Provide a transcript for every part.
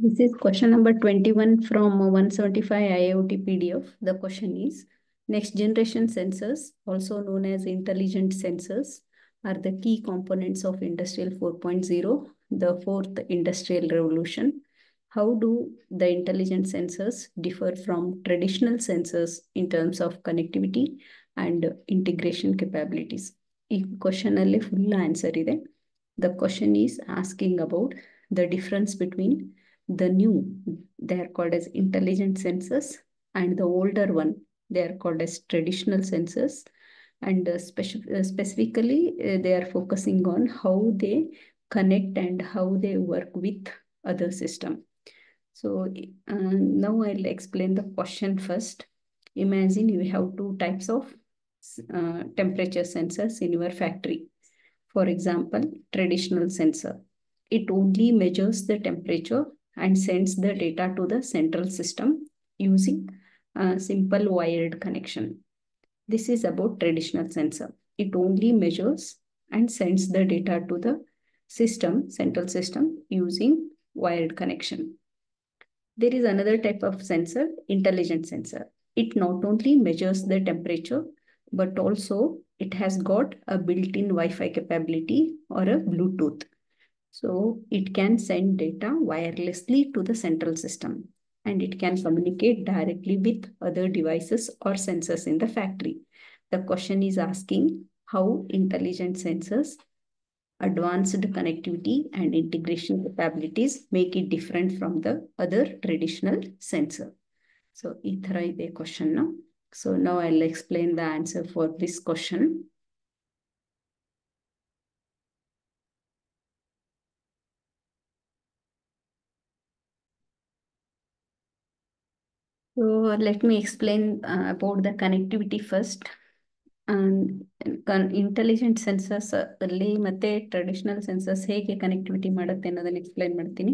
This is question number 21 from 175 IoT PDF. The question is, next generation sensors, also known as intelligent sensors, are the key components of Industrial 4.0, the fourth industrial revolution. How do the intelligent sensors differ from traditional sensors in terms of connectivity and integration capabilities? ಈ question ಅಲ್ಲಿ full answer ಇದೆ the question is asking about the difference between the new they are called as intelligent sensors and the older one they are called as traditional sensors and uh, speci- uh, specifically uh, they are focusing on how they connect and how they work with other system. So now i'll explain the question first. Imagine you have two types of temperature sensors in your factory. For example traditional sensor. It only measures the temperature and sends the data to the central system using a simple wired connection. This is about traditional sensor. It only measures and sends the data to the system, central system using wired connection. There is another type of sensor, intelligent sensor. It not only measures the temperature, but also it has got a built-in Wi-Fi capability or a Bluetooth. So it can send data wirelessly to the central system and it can communicate directly with other devices or sensors in the factory. The question is asking how intelligent sensors, advanced connectivity and integration capabilities make it different from the other traditional sensor. So ithara question now. So now I'll explain the answer for this question. So let me explain uh, about the connectivity first. Intelligent senses ಅಲ್ಲಿ ಮತ್ತೆ traditional sensors ಹೇಗೆ connectivity ಮಾಡುತ್ತೆ ಅನ್ನೋದನ್ನ explain ಮಾಡ್ತೀನಿ.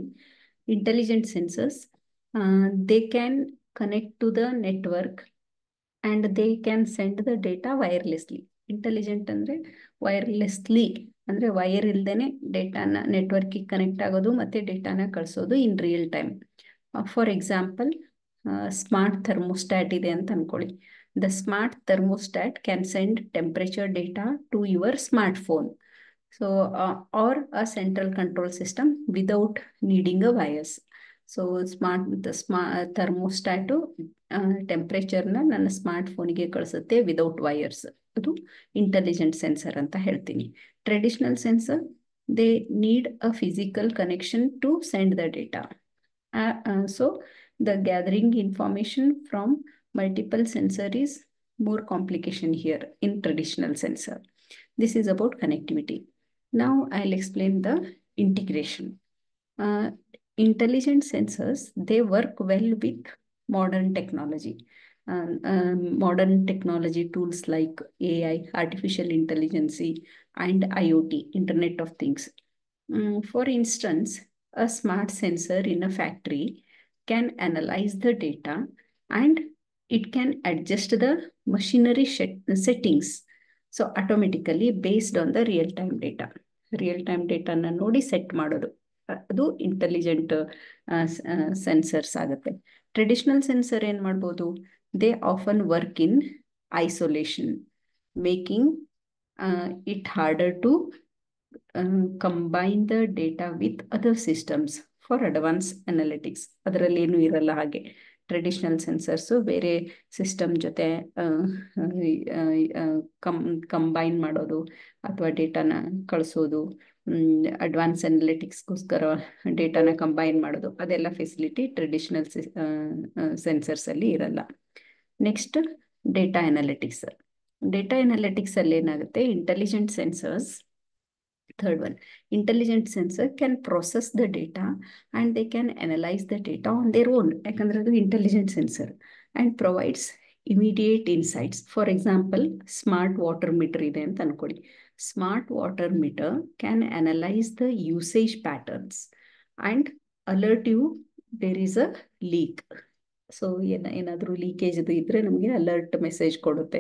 Intelligent sensors they can connect to the network and they can send the data wirelessly intelligent ಅಂದ್ರೆ wirelessly ಅಂದ್ರೆ wire ಇಲ್ದೇನೆ ಡೇಟಾನ ನೆಟ್ವರ್ಕಿಗೆ ಕನೆಕ್ಟ್ ಆಗೋದು ಮತ್ತೆ ಡೇಟಾನ ಕಳಿಸೋದು in real time for example smart thermostat ಇದೆ ಅಂತ ಅನ್ಕೊಳ್ಳಿ. The smart thermostat can send temperature data to your smart phone so or a central control system without needing a wires so smart ಸ್ಮಾ thermostat ಟೆಂಪ್ರೇಚರ್ನ ನನ್ನ smart ಫೋನಿಗೆ ಕಳಿಸುತ್ತೆ without wires ಅದು intelligent sensor ಅಂತ ಹೇಳ್ತೀನಿ. Traditional sensor they need a physical connection to send the data so the gathering information from multiple sensor is more complication here in traditional sensor. This is about connectivity. Now I'll explain the integration. Uh, intelligent sensors, they work well with modern technology. Uh, uh, modern technology tools like AI, artificial intelligence, and IoT, Internet of Things. Um, for instance, a smart sensor in a factory can analyze the data and it can adjust the machinery settings. So automatically based on the real-time data. Real-time data na ನೋಡಿ set ಮಾಡೋದು ಅದು intelligent sensors ಆಗುತ್ತೆ traditional sensor They ಮಾಡ್ಬೋದು they often work in isolation making it harder to combine the data with other systems for advance analytics ಅದರಲ್ಲಿ ಏನು ಇರಲ್ಲ ಹಾಗೆ. Traditional sensors ಬೇರೆ ಸಿಸ್ಟಮ್ ಜೊತೆ ಕಂ ಕಂಬೈನ್ ಮಾಡೋದು ಅಥವಾ ಡೇಟಾನ ಕಳಿಸೋದು ಅಡ್ವಾನ್ಸ್ ಅನಾಲಿಟಿಕ್ಸ್ಗೋಸ್ಕರ ಡೇಟಾನ ಕಂಬೈನ್ ಮಾಡೋದು. ಅದೆಲ್ಲ ಫೆಸಿಲಿಟಿ ಟ್ರೆಡಿಷನಲ್ ಸೆನ್ಸರ್ಸಲ್ಲಿ ಇರಲ್ಲ. Next data analytics data analytics ಅಲ್ಲಿ ಏನಾಗುತ್ತೆ? Intelligent sensors Third one, intelligent sensor can process the data and they can analyze the data on their own. ಯಾಕಂದ್ರೆ ಅದು intelligent sensor and provides immediate insights. For example, smart water meter ide ಅಂತ ಅನ್ಕೊಳ್ಳಿ. Smart water meter can analyze the usage patterns and alert you there is a leak. so ಏನ ಏನಾದರೂ leakage ಇದ್ರೆ ನಮಗೆ alert message ಕೊಡುತ್ತೆ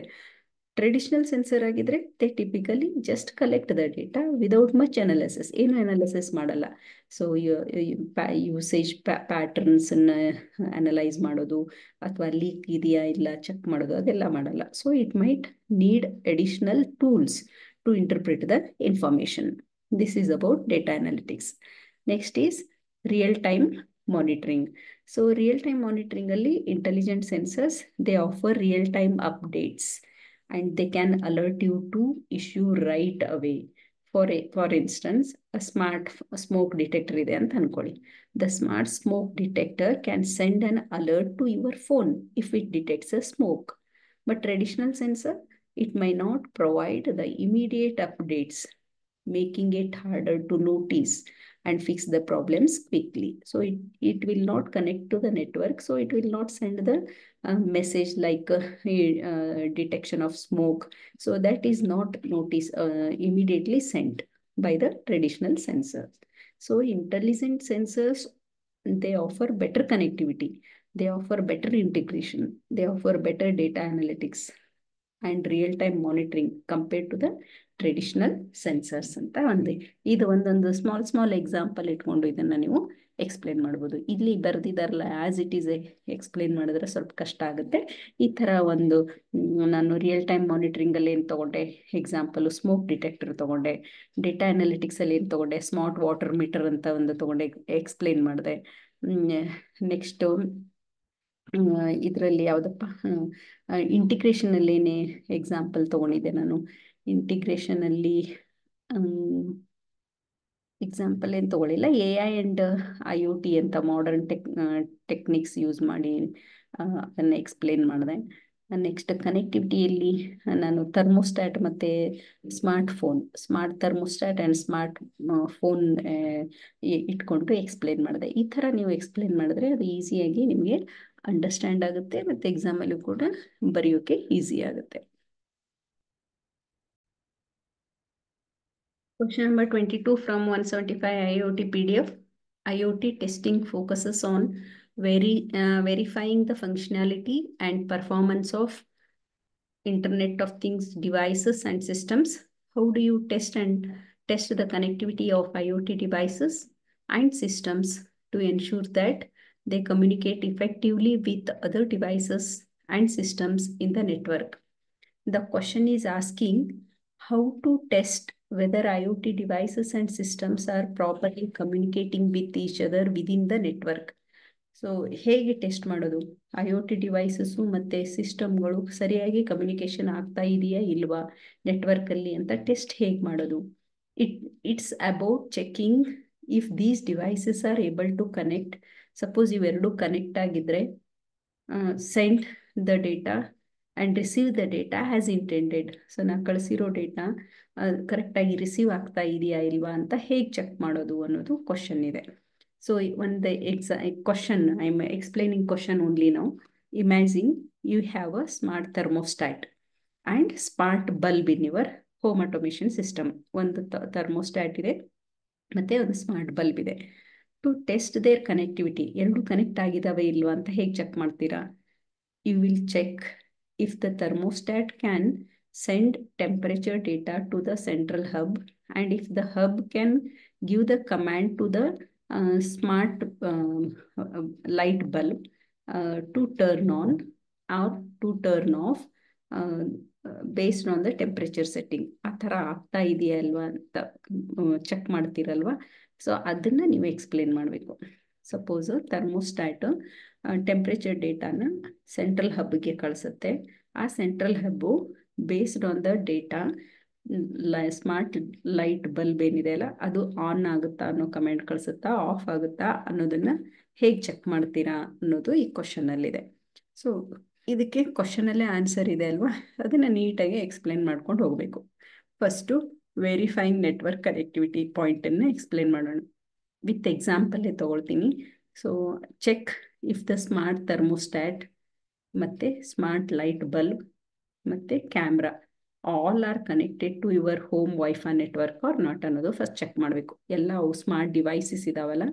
traditional sensor ಆಗಿದ್ರೆ they typically just collect the data without much analysis ಏನು analysis ಮಾಡಲ್ಲ. So usage ಪ್ಯಾಟರ್ನ್ಸನ್ನು analyse ಮಾಡೋದು, ಅಥವಾ ಲೀಕ್ ಇದೆಯಾ ಇಲ್ಲ ಚೆಕ್ ಮಾಡೋದು, ಅದೆಲ್ಲ ಮಾಡಲ್ಲ. So it might need additional tools to interpret the information this is about data analytics next is real time monitoring so real time monitoring ಅಲ್ಲಿ intelligent sensors they offer real time updates and they can alert you to issue right away. For, a, for instance, a smart smoke detector ಇದೆ ಅಂತ ಅನ್ಕೊಳ್ಳಿ the smart smoke detector can send an alert to your phone if it detects a smoke but traditional sensor it may not provide the immediate updates making it harder to notice and fix the problems quickly. So it, it will not connect to the network. So it will not send the uh, message like uh, uh, detection of smoke. So that is not notice immediately sent by the traditional sensors. So intelligent sensors they offer better connectivity. They offer better integration. They offer better data analytics and real-time monitoring compared to the traditional sensors ಅಂತ ಒಂದು. ಇದು ಒಂದೊಂದು small small example ಇಟ್ಕೊಂಡು ಇದನ್ನ ನೀವು explain ಮಾಡ್ಬೋದು. ಇಲ್ಲಿ ಬರೆದಿದ್ದಾರಲ್ಲ ಆಸ್ ಇಟ್ ಈಸ್ ಎಕ್ಸ್ಪ್ಲೇನ್ ಮಾಡಿದ್ರೆ ಸ್ವಲ್ಪ ಕಷ್ಟ ಆಗುತ್ತೆ. ಈ ತರ ಒಂದು ನಾನು ರಿಯಲ್ ಟೈಮ್ ಮಾನಿಟ್ರಿಂಗಲ್ಲಿ ಏನು ತಗೊಂಡೆ ಎಕ್ಸಾಂಪಲ್ ಸ್ಮೋಕ್ ಡಿಟೆಕ್ಟರ್ ತಗೊಂಡೆ ಡೇಟಾ ಅನಾಲಿಟಿಕ್ಸಲ್ಲಿ ಏನು ತಗೊಂಡೆ ಸ್ಮಾರ್ಟ್ ವಾಟರ್ ಮೀಟರ್ ಅಂತ ಒಂದು ತಗೊಂಡೆ ಎಕ್ಸ್ಪ್ಲೇನ್ ಮಾಡಿದೆ. ನೆಕ್ಸ್ಟು ಇದರಲ್ಲಿ ಯಾವುದಪ್ಪ ಇಂಟಿಗ್ರೇಷನಲ್ಲಿ ಏನೇ ಎಕ್ಸಾಂಪಲ್ ತಗೊಂಡಿದ್ದೆ ನಾನು. ಇಂಟಿಗ್ರೇಷನಲ್ಲಿ ಎಕ್ಸಾಂಪಲ್ ಏನು ತಗೊಳ್ಳಿಲ್ಲ A I and I O T ಅಂತ ಮಾಡರ್ನ್ ಟೆಕ್ ಟೆಕ್ನಿಕ್ಸ್ ಯೂಸ್ ಮಾಡಿ ಅದನ್ನು ಎಕ್ಸ್ಪ್ಲೇನ್ ಮಾಡಿದೆ. ನೆಕ್ಸ್ಟ್ ಕನೆಕ್ಟಿವಿಟಿಯಲ್ಲಿ ನಾನು ಥರ್ಮೋಸ್ಟ್ಯಾಟ್ ಮತ್ತು smart phone smart thermostat and smart phone ಇಟ್ಕೊಂಡು ಎಕ್ಸ್ಪ್ಲೇನ್ ಮಾಡಿದೆ. ಈ ಥರ ನೀವು ಎಕ್ಸ್ಪ್ಲೇನ್ ಮಾಡಿದ್ರೆ ಅದು ಈಸಿಯಾಗಿ ನಿಮಗೆ ಅಂಡರ್ಸ್ಟ್ಯಾಂಡ್ ಆಗುತ್ತೆ ಮತ್ತು ಎಕ್ಸಾಮಲ್ಲೂ ಕೂಡ ಬರೆಯೋಕ್ಕೆ ಈಸಿ ಆಗುತ್ತೆ. Question number 22 from 175 IoT PDF. IoT testing focuses on very, uh, verifying the functionality and performance of Internet of Things devices and systems. How do you test and test the connectivity of IoT devices and systems to ensure that they communicate effectively with other devices and systems in the network? The question is asking how to test whether IoT devices and systems are properly communicating with each other within the network. So ಹೇಗೆ test ಮಾಡೋದು? I O T devices ಮತ್ತು ಸಿಸ್ಟಮ್ಗಳು ಸರಿಯಾಗಿ communication ಆಗ್ತಾ ಇದೆಯಾ ಇಲ್ವಾ ನೆಟ್ವರ್ಕಲ್ಲಿ ಅಂತ test ಹೇಗೆ ಮಾಡೋದು? It it's about checking if these devices are able to connect suppose ಇವೆರಡು ಕನೆಕ್ಟ್ ಆಗಿದ್ರೆ send the data and receive the data has intended so ನಾನು ಕಳಿಸಿರೋ ಡೇಟಾ ಕರೆಕ್ಟಾಗಿ ರಿಸೀವ್ ಆಗ್ತಾ ಇದೆಯಾ ಇಲ್ವಾ ಅಂತ ಹೇಗೆ ಚೆಕ್ ಮಾಡೋದು ಅನ್ನೋದು ಕ್ವಶನ್ ಇದೆ. ಸೊ ಒಂದು exam question I'm explaining question only ನಾವು imagine you have a smart thermostat and smart bulb in your home automation system ಒಂದು ಥರ್ಮೋಸ್ಟ್ಯಾಟ್ ಇದೆ, ಮತ್ತು ಒಂದು ಸ್ಮಾರ್ಟ್ ಬಲ್ಬ್ ಇದೆ. ಟು ಟೆಸ್ಟ್ ದೇರ್ ಕನೆಕ್ಟಿವಿಟಿ ಎರಡು ಕನೆಕ್ಟ್ ಆಗಿದಾವೆ ಇಲ್ವಾ ಅಂತ ಹೇಗೆ ಚೆಕ್ ಮಾಡ್ತೀರಾ? You will check if the thermostat can send temperature data to the central hub and if the hub can give the command to the uh, smart um, uh, light bulb uh, to turn on or to turn off uh, based on the temperature setting ಆ ಥರ ಆಗ್ತಾ ಇದೆಯಾ ಅಲ್ವಾ ಅಂತ check ಮಾಡ್ತೀರಲ್ವಾ so ಅದನ್ನು ನೀವು explain ಮಾಡಬೇಕು suppose thermostat temperature ಡೇಟಾನ ಸೆಂಟ್ರಲ್ ಹಬ್ಗೆ ಕಳಿಸುತ್ತೆ ಆ central hub based on the data smart light bulb ಏನಿದೆ ಅಲ್ಲ, ಅದು ಆನ್ ಆಗುತ್ತಾ ಅನ್ನೋ ಕಮೆಂಟ್ ಕಳಿಸುತ್ತಾ ಆಫ್ ಆಗುತ್ತಾ ಅನ್ನೋದನ್ನ ಹೇಗೆ ಚೆಕ್ ಮಾಡ್ತೀರಾ ಅನ್ನೋದು ಈ ಕ್ವಶನಲ್ಲಿದೆ ಸೊ ಇದಕ್ಕೆ ಕ್ವಶನಲ್ಲೇ ಆನ್ಸರ್ ಇದೆ ಅಲ್ವಾ? ಅದನ್ನು ನೀಟಾಗಿ ಎಕ್ಸ್ಪ್ಲೇನ್ ಮಾಡ್ಕೊಂಡು ಹೋಗಬೇಕು. ಫಸ್ಟು ವೆರಿಫೈಂಗ್ ನೆಟ್ವರ್ಕ್ ಕನೆಕ್ಟಿವಿಟಿ ಪಾಯಿಂಟನ್ನು ಎಕ್ಸ್ಪ್ಲೇನ್ ಮಾಡೋಣ. ವಿತ್ ಎಕ್ಸಾಂಪಲ್ಲೇ ತೊಗೊಳ್ತೀನಿ. So check if the smart thermostat ಮತ್ತು ಸ್ಮಾರ್ಟ್ ಲೈಟ್ ಬಲ್ಬ್ ಮತ್ತು camera. All are connected to your home wifi network or not ಅನ್ನೋದು ಫಸ್ಟ್ ಚೆಕ್ ಮಾಡಬೇಕು. ಎಲ್ಲ ಸ್ಮಾರ್ಟ್ ಡಿವೈಸಸ್ ಇದಾವಲ್ಲ,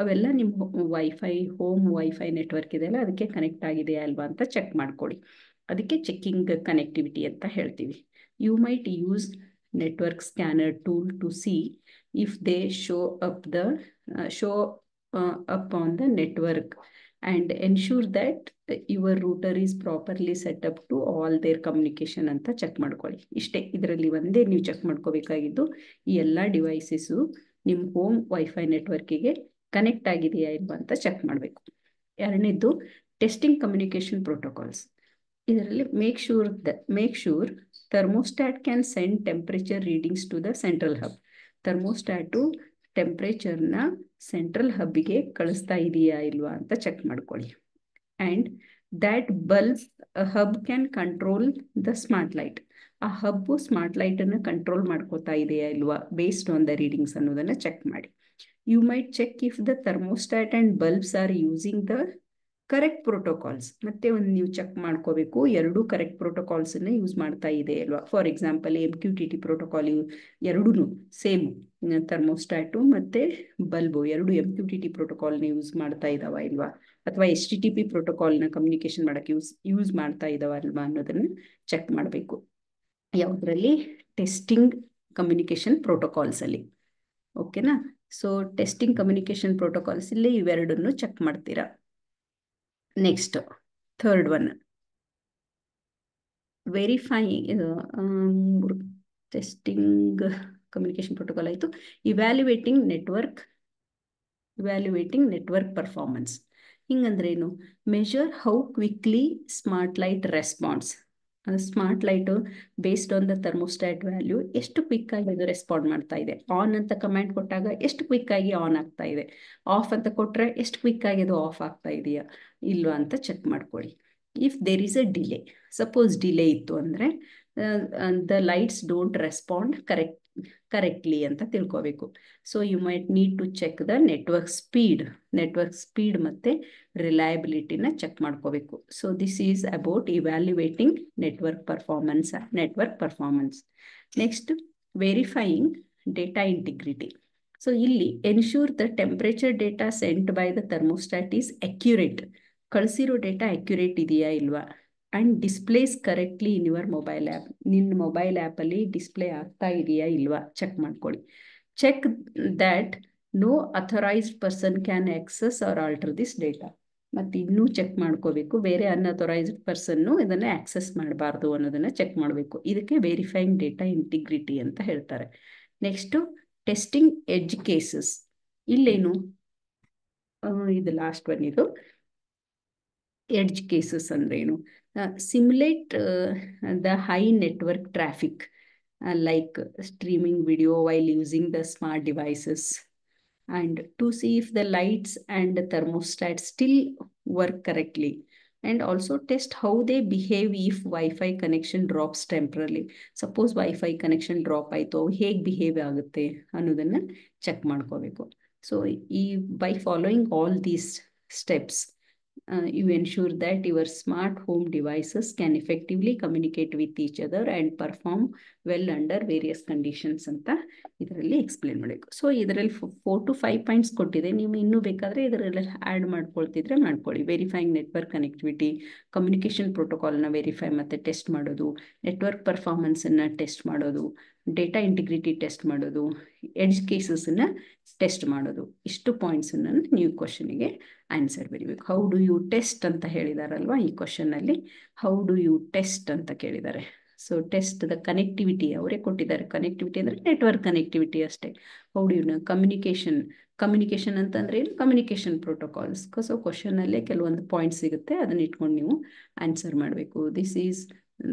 ಅವೆಲ್ಲ ನಿಮ್ಮ ವೈಫೈ ಹೋಮ್ ವೈಫೈ ನೆಟ್ವರ್ಕ್ ಇದೆಯಲ್ಲ, ಅದಕ್ಕೆ ಕನೆಕ್ಟ್ ಆಗಿದೆಯಾ ಅಲ್ವಾ ಅಂತ ಚೆಕ್ ಮಾಡ್ಕೊಳ್ಳಿ. ಅದಕ್ಕೆ ಚೆಕ್ಕಿಂಗ್ ಕನೆಕ್ಟಿವಿಟಿ ಅಂತ ಹೇಳ್ತೀವಿ. You might use network scanner tool to see if they show up the show up on the network and ensure that your router is properly set up to all their communication ಅಂತ check ಮಾಡ್ಕೊಳ್ಳಿ. ಇಷ್ಟೇ, ಇದರಲ್ಲಿ ಒಂದೇ ನೀವು check ಮಾಡ್ಕೋಬೇಕಾಗಿದ್ದು ಈ ಎಲ್ಲ devices ನಿಮ್ಮ home wifi ನೆಟ್ವರ್ಕಿಗೆ connect ಆಗಿದೆಯಾ ಇಲ್ವಾ ಅಂತ ಚೆಕ್ ಮಾಡಬೇಕು. ಎರಡನೇದು ಟೆಸ್ಟಿಂಗ್ ಕಮ್ಯುನಿಕೇಶನ್ ಪ್ರೋಟೋಕಾಲ್ಸ್ ಇದರಲ್ಲಿ make sure the make sure thermostat can send temperature readings to the central hub thermostat ಟೆಂಪ್ರೇಚರ್ನ central ಹಬ್ಬಿಗೆ ಕಳಿಸ್ತಾ ಇದೆಯಾ ಇಲ್ವಾ ಅಂತ ಚೆಕ್ ಮಾಡ್ಕೊಳ್ಳಿ. And that bulb hub can control the smart light ಆ ಹಬ್ಬು ಸ್ಮಾರ್ಟ್ ಲೈಟ್ ಲೈಟನ್ನು control ಮಾಡ್ಕೋತಾ ಇದೆಯಾ ಇಲ್ವಾ? ಬೇಸ್ಡ್ ಆನ್ ದ ರೀಡಿಂಗ್ಸ್ ಅನ್ನೋದನ್ನ ಚೆಕ್ ಮಾಡಿ. You might check if the thermostat and bulbs are using the correct protocols ಮತ್ತೆ ಒಂದು ನೀವು ಚೆಕ್ ಮಾಡ್ಕೋಬೇಕು, ಎರಡೂ ಕರೆಕ್ಟ್ ಪ್ರೋಟೋಕಾಲ್ಸ್ ಅನ್ನ ಯೂಸ್ ಮಾಡ್ತಾ ಇದೆ ಅಲ್ವಾ? For example M Q T T protocol ಎರಡೂ ಸೇಮ್ ಥರ್ಮೋಸ್ಟ್ಯಾಟು ಮತ್ತೆ ಬಲ್ಬು ಎರಡು ಎಂ ಕ್ಯೂ ಟಿ ಟಿ ಪ್ರೋಟೋಕಾಲ್ನ ಯೂಸ್ ಮಾಡ್ತಾ ಇದಾವ ಇಲ್ವಾ? ಅಥವಾ ಎಚ್ ಟಿ ಟಿ ಪಿ ಪ್ರೋಟೋಕಾಲ್ನ ಕಮ್ಯುನಿಕೇಶನ್ ಮಾಡೋಕ್ಕೆ ಯೂಸ್ ಯೂಸ್ ಮಾಡ್ತಾ ಇದಾವಲ್ವಾ ಅನ್ನೋದನ್ನ ಅನ್ನೋದನ್ನು ಚೆಕ್ ಮಾಡಬೇಕು. ಯಾವುದರಲ್ಲಿ? ಟೆಸ್ಟಿಂಗ್ ಕಮ್ಯುನಿಕೇಶನ್ ಪ್ರೋಟೋಕಾಲ್ಸಲ್ಲಿ ಓಕೆನಾ ಸೊ ಟೆಸ್ಟಿಂಗ್ ಕಮ್ಯುನಿಕೇಶನ್ ಪ್ರೋಟೋಕಾಲ್ಸ್ ಇಲ್ಲಿ ಇವೆರಡನ್ನು ಚೆಕ್ ಮಾಡ್ತೀರಾ? Next third one verify testing communication protocol ಆಯಿತು. Evaluating network evaluating network performance ಹಿಂಗಂದ್ರೇನು? Measure how quickly smart light response smart light based on the thermostat value ಎಷ್ಟು quick ಆಗಿ ಅದು respond ಮಾಡ್ತಾ ಇದೆ. On ಅಂತ ಕಮ್ಯಾಂಡ್ ಕೊಟ್ಟಾಗ ಎಷ್ಟು ಕ್ವಿಕ್ ಆಗಿ ಆನ್ ಆಗ್ತಾ ಇದೆ. ಆಫ್ ಅಂತ ಕೊಟ್ಟರೆ ಎಷ್ಟು ಕ್ವಿಕ್ ಆಗಿ ಅದು ಆಫ್ ಆಗ್ತಾ ಇದೆಯಾ? ಇಲ್ವಾ ಅಂತ ಚೆಕ್ ಮಾಡ್ಕೊಳ್ಳಿ. If there is a delay suppose delay ಇತ್ತು ಅಂದರೆ the lights don't respond correct correctly ಅಂತ ತಿಳ್ಕೋಬೇಕು. So you might need to check the network speed network speed ಮತ್ತು ರಿಲಯಬಿಲಿಟಿನ ಚೆಕ್ ಮಾಡ್ಕೋಬೇಕು. So this is about evaluating network performance network performance next verifying data integrity so ಇಲ್ಲಿ ensure the temperature data sent by the thermostat is accurate ಕಳಿಸಿರೋ data accurate ಇದೆಯಾ ಇಲ್ವಾ? And displays correctly in your mobile app ನಿನ್ನ mobile ಆ್ಯಪಲ್ಲಿ display ಆಗ್ತಾ ಇದೆಯಾ ಇಲ್ವಾ? Check ಮಾಡ್ಕೊಳ್ಳಿ. Check that no authorized person can access or alter this data ಮತ್ತು ಇನ್ನೂ ಚೆಕ್ ಮಾಡ್ಕೋಬೇಕು. ಬೇರೆ ಅನ್ಅಥರೈಸ್ಡ್ ಪರ್ಸನ್ನು ಇದನ್ನು ಆಕ್ಸೆಸ್ ಮಾಡಬಾರ್ದು ಅನ್ನೋದನ್ನು ಚೆಕ್ ಮಾಡಬೇಕು. ಇದಕ್ಕೆ ವೆರಿಫೈಯಿಂಗ್ ಡೇಟಾ ಇಂಟಿಗ್ರಿಟಿ ಅಂತ ಹೇಳ್ತಾರೆ. ನೆಕ್ಸ್ಟು ಟೆಸ್ಟಿಂಗ್ ಎಡ್ಜ್ ಕೇಸಸ್ ಇಲ್ಲೇನು? ಇದು ಲಾಸ್ಟ್ ಒನ್ ಇದು. ಎಡ್ಜ್ ಕೇಸಸ್ ಅಂದ್ರೇನು? Simulate the high network traffic like streaming video while using the smart devices and to see if the lights and the thermostat still work correctly and also test how they behave if Wi-Fi connection drops temporarily. Suppose Wi-Fi connection drop ಆಯಿತು ಹೇಗೆ behave ಆಗುತ್ತೆ ಅನ್ನೋದನ್ನು check ಮಾಡ್ಕೋಬೇಕು so ಈ by following all these steps you ensure that your smart home devices can effectively communicate with each other and perform well under various conditions ಅಂತ ಇದರಲ್ಲಿ explain ಮಾಡಬೇಕು. So ಇದರಲ್ಲಿ ಫೋರ್ ಟು ಫೈವ್ ಪಾಯಿಂಟ್ಸ್ ಕೊಟ್ಟಿದೆ. ನೀವು ಇನ್ನೂ ಬೇಕಾದರೆ ಇದರಲ್ಲಿ ಆ್ಯಡ್ ಮಾಡ್ಕೊಳ್ತಿದ್ರೆ ಮಾಡ್ಕೊಳ್ಳಿ. ವೆರಿಫೈಯಿಂಗ್ ನೆಟ್ವರ್ಕ್ ಕನೆಕ್ಟಿವಿಟಿ ಕಮ್ಯುನಿಕೇಷನ್ ಪ್ರೋಟೋಕಾಲ್ನ ವೆರಿಫೈ ಮತ್ತು ಟೆಸ್ಟ್ ಮಾಡೋದು ನೆಟ್ವರ್ಕ್ ಪರ್ಫಾರ್ಮೆನ್ಸನ್ನು ಟೆಸ್ಟ್ ಮಾಡೋದು ಡೇಟಾ ಇಂಟಿಗ್ರಿಟಿ ಟೆಸ್ಟ್ ಮಾಡೋದು ಎಡ್ಜ್ ಕೇಸಸ್ನ ಟೆಸ್ಟ್ ಮಾಡೋದು, ಇಷ್ಟು ಪಾಯಿಂಟ್ಸನ್ನು ನೀವು ಕ್ವಶನಿಗೆ ಆನ್ಸರ್ ಬರೀಬೇಕು. ಹೌ ಡು ಯು ಟೆಸ್ಟ್ ಅಂತ ಹೇಳಿದಾರಲ್ವಾ ಈ ಕ್ವಶನಲ್ಲಿ ಹೌ ಡು ಯು ಟೆಸ್ಟ್ ಅಂತ ಕೇಳಿದ್ದಾರೆ ಸೊ ಟೆಸ್ಟ್ ದ ಕನೆಕ್ಟಿವಿಟಿ ಅವರೇ ಕೊಟ್ಟಿದ್ದಾರೆ. ಕನೆಕ್ಟಿವಿಟಿ ಅಂದರೆ ನೆಟ್ವರ್ಕ್ ಕನೆಕ್ಟಿವಿಟಿ ಅಷ್ಟೇ. How do you communication communication ಅಂತಂದ್ರೆ ಏನು? ಕಮ್ಯುನಿಕೇಷನ್ ಪ್ರೋಟೋಕಾಲ್ಸ್ ಸೊ ಕ್ವಶನಲ್ಲೇ ಕೆಲವೊಂದು ಪಾಯಿಂಟ್ ಸಿಗುತ್ತೆ. ಅದನ್ನ ಇಟ್ಕೊಂಡು ನೀವು ಆನ್ಸರ್ ಮಾಡಬೇಕು. This is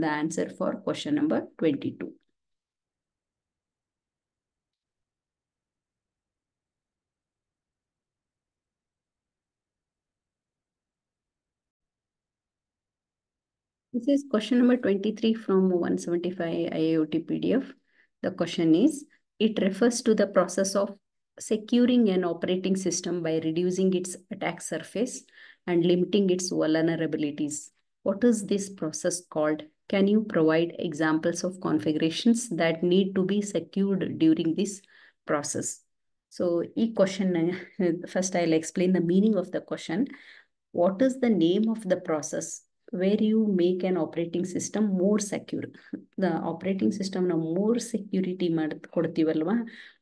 the answer for question number twenty two This is question number 23 from 175 IoT PDF. The question is, it refers to the process of securing an operating system by reducing its attack surface and limiting its vulnerabilities. What is this process called? Can you provide examples of configurations that need to be secured during this process? So, e question, first I'll explain the meaning of the question. What is the name of the process where you make an operating system more secure the operating ಸಿಸ್ಟಮ್ನ more security ಮಾಡಿ, ಕೊಡ್ತೀವಲ್ವಾ?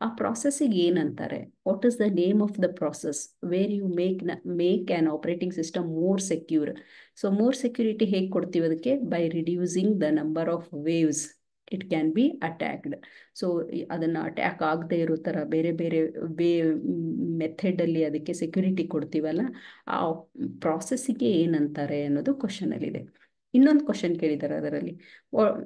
ಆ ಪ್ರಾಸೆಸ್ಸಿಗೆ ಏನಂತಾರೆ? What is the name of the process where you ಮೇಕ್ನ make an operating system more secure so more security ಹೇಗೆ ಕೊಡ್ತೀವಿ ಅದಕ್ಕೆ? By reducing the number of ways it can be attacked so ಅದನ್ನು attack ಆಗದೆ ಇರೋ ಥರ ಬೇರೆ ಬೇರೆ ವೇ ಮೆಥಡಲ್ಲಿ ಅದಕ್ಕೆ ಸೆಕ್ಯೂರಿಟಿ ಕೊಡ್ತೀವಲ್ಲ, ಆ ಪ್ರಾಸೆಸ್ಸಿಗೆ ಏನಂತಾರೆ ಅನ್ನೋದು ಕ್ವಶನಲ್ಲಿದೆ ಇನ್ನೊಂದು ಕ್ವಶನ್ ಕೇಳಿದ್ದಾರೆ ಅದರಲ್ಲಿ.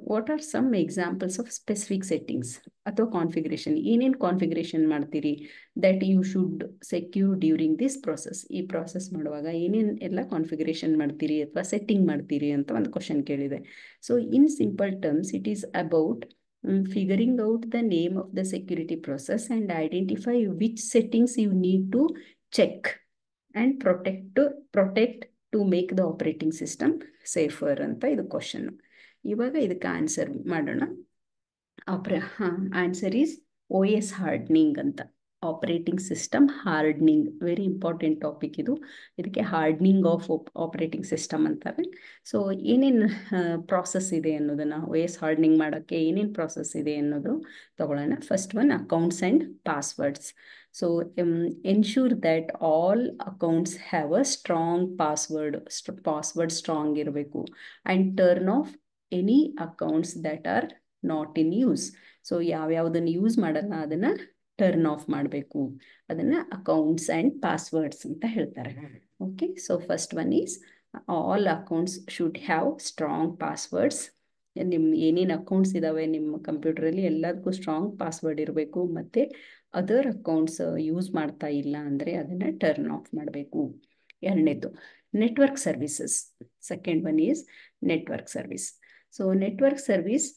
What are some examples of specific settings ಅಥವಾ ಕಾನ್ಫಿಗರೇಷನ್ ಏನೇನು ಕಾನ್ಫಿಗರೇಷನ್ ಮಾಡ್ತೀರಿ that you should secure during this process ಈ ಪ್ರಾಸೆಸ್ ಮಾಡುವಾಗ ಏನೇನು ಎಲ್ಲ ಕಾನ್ಫಿಗರೇಷನ್ ಮಾಡ್ತೀರಿ ಅಥವಾ ಸೆಟ್ಟಿಂಗ್ ಮಾಡ್ತೀರಿ ಅಂತ ಒಂದು ಕ್ವಶನ್ ಕೇಳಿದೆ. So in simple terms it is about figuring out the name of the security process and identify which settings you need to check and protect protect to make the operating system safer ಅಂತ ಇದು question ಇವಾಗ ಇದಕ್ಕೆ answer ಮಾಡೋಣ. ಆಪ್ರ answer is O S hardening ಅಂತ. Operating system hardening very important topic ಇದು. ಇದಕ್ಕೆ hardening of operating system ಅಂತಾರೆ. So ಏನೇನು ಪ್ರಾಸೆಸ್ ಇದೆ ಅನ್ನೋದನ್ನು ಎಸ್ ಹಾರ್ಡ್ನಿಂಗ್ ಮಾಡೋಕ್ಕೆ ಏನೇನು ಪ್ರಾಸೆಸ್ ಇದೆ ಅನ್ನೋದು ತಗೊಳ್ಳೋಣ. First one accounts and passwords so ensure that all accounts have a strong password password strong ಇರಬೇಕು. And turn off any accounts that are not in use so ಯಾವ್ಯಾವುದನ್ನು use ಮಾಡಲ್ಲ, ಅದನ್ನು turn off ಮಾಡಬೇಕು. ಅದನ್ನು accounts and passwords ಅಂತ ಹೇಳ್ತಾರೆ. Okay so first one is all accounts should have strong passwords ನಿಮ್ಮ ಏನೇನು accounts ಇದ್ದಾವೆ ನಿಮ್ಮ ಕಂಪ್ಯೂಟರಲ್ಲಿ ಎಲ್ಲದಕ್ಕೂ ಸ್ಟ್ರಾಂಗ್ ಪಾಸ್ವರ್ಡ್ ಇರಬೇಕು. ಮತ್ತು ಅದರ್ ಅಕೌಂಟ್ಸ್ ಯೂಸ್ ಮಾಡ್ತಾ ಇಲ್ಲ ಅಂದರೆ ಅದನ್ನು ಟರ್ನ್ ಆಫ್ ಮಾಡಬೇಕು. ಎರಡನೇದು network services second one is network service so network service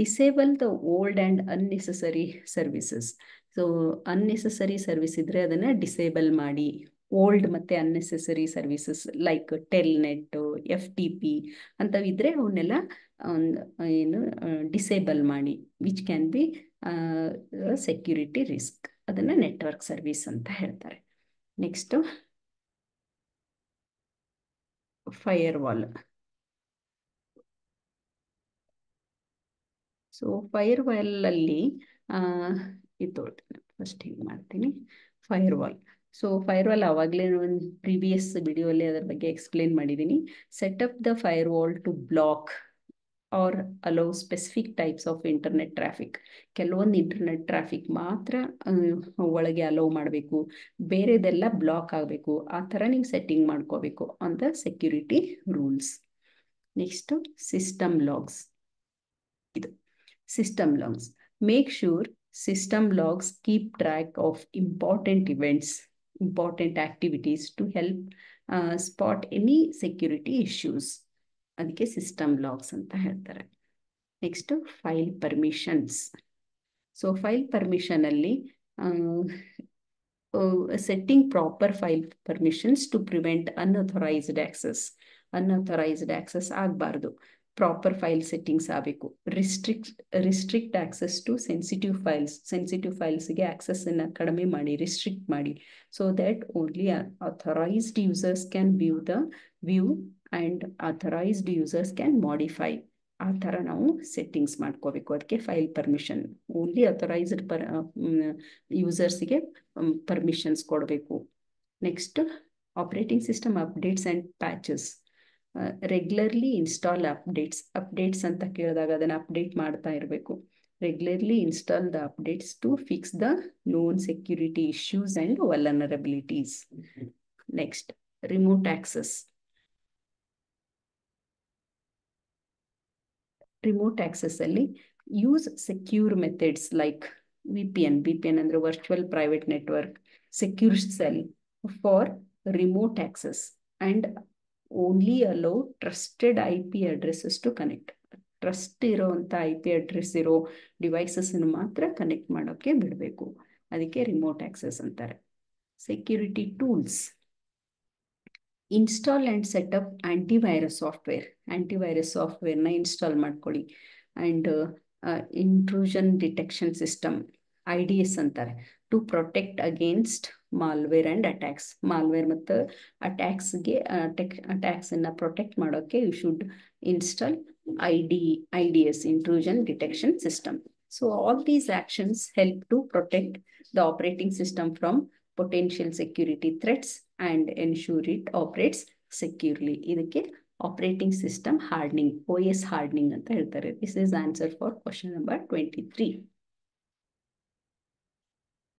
disable the old and unnecessary services so unnecessary service ಇದ್ದರೆ ಅದನ್ನು ಡಿಸೇಬಲ್ ಮಾಡಿ. ಓಲ್ಡ್ ಮತ್ತೆ unnecessary services like telnet F T P ಅಂತವಿದ್ರೆ ಅವನ್ನೆಲ್ಲ ಏನು ಡಿಸೇಬಲ್ ಮಾಡಿ, which can be security risk. ಅದನ್ನ network service ಅಂತ ಹೇಳ್ತಾರೆ. Next. Firewall so firewall ಅಲ್ಲಿ ಇದು, ಫಸ್ಟ್ ಹಿಂಗೆ ಮಾಡ್ತೀನಿ? ಫೈರ್ ವಾಲ್ ಸೊ ಫೈರ್ವಾಲ್ ಆವಾಗಲೇ ಒಂದು ಪ್ರೀವಿಯಸ್ ವಿಡಿಯೋಲ್ಲಿ ಅದರ ಬಗ್ಗೆ ಎಕ್ಸ್ಪ್ಲೇನ್ ಮಾಡಿದ್ದೀನಿ up the firewall to block or allow specific types of internet traffic ಕೆಲವೊಂದು ಇಂಟರ್ನೆಟ್ ಟ್ರಾಫಿಕ್ ಮಾತ್ರ ಒಳಗೆ ಅಲೋ ಮಾಡಬೇಕು. ಬೇರೆದೆಲ್ಲ ಬ್ಲಾಕ್ ಆಗಬೇಕು. ಆ ಥರ ನೀವು ಸೆಟ್ಟಿಂಗ್ ಮಾಡ್ಕೋಬೇಕು on the security rules next system logs ಇದು system logs make sure system logs keep track of important events important activities to help spot any security issues ಅದಕ್ಕೆ ಸಿಸ್ಟಮ್ ಲಾಗ್ಸ್ ಅಂತ ಹೇಳ್ತಾರೆ. Next file permissions so file ಪರ್ಮಿಷನಲ್ಲಿ setting proper file permissions to prevent unauthorized access unauthorized access ಆಗಬಾರ್ದು. Proper file settings ಆಗಬೇಕು. Restrict restrict access to sensitive files sensitive ಫೈಲ್ಸ್ಗೆ ಆಕ್ಸೆಸ್ಸನ್ನು ಕಡಿಮೆ ಮಾಡಿ restrict ಮಾಡಿ. So that only authorized users can view the view and authorized users can modify ಆ ಥರ ನಾವು settings ಮಾಡ್ಕೋಬೇಕು. ಅದಕ್ಕೆ file permission only authorized per ಯೂಸರ್ಸ್ಗೆ permissions ಕೊಡಬೇಕು. Next operating system updates and patches regularly install updates updates ಅಂತ ಕೇಳಿದಾಗ ಅದನ್ನು update ಮಾಡ್ತಾ ಇರಬೇಕು. Regularly install the updates to fix the known security issues and vulnerabilities next remote access remote access ಅಲ್ಲಿ use secure methods like V P N B P N ಅಂದರೆ virtual private network secure shell for remote access and only allow trusted I P addresses to connect trust ಇರೋವಂಥ I P address ಇರೋ ಡಿವೈಸಸ್ಸನ್ನು ಮಾತ್ರ connect ಮಾಡೋಕ್ಕೆ ಬಿಡಬೇಕು. ಅದಕ್ಕೆ remote access ಅಂತಾರೆ. Security tools install and set up antivirus software antivirus ಸಾಫ್ಟ್ವೇರ್ನ install ಮಾಡ್ಕೊಳ್ಳಿ. And intrusion detection system I D S ಅಂತಾರೆ. To protect against malware and attacks malware ಮತ್ತು ಅಟ್ಯಾಕ್ಸ್ಗೆ ಅಟ್ಯಾಕ್ ಅಟ್ಯಾಕ್ಸನ್ನು ಪ್ರೊಟೆಕ್ಟ್ ಮಾಡೋಕ್ಕೆ you should install I D I D S intrusion detection system so all these actions help to protect the operating system from potential security threats and ensure it operates securely ಇದಕ್ಕೆ operating system hardening O S hardening ಅಂತ ಹೇಳ್ತಾರೆ. This is answer for question number twenty three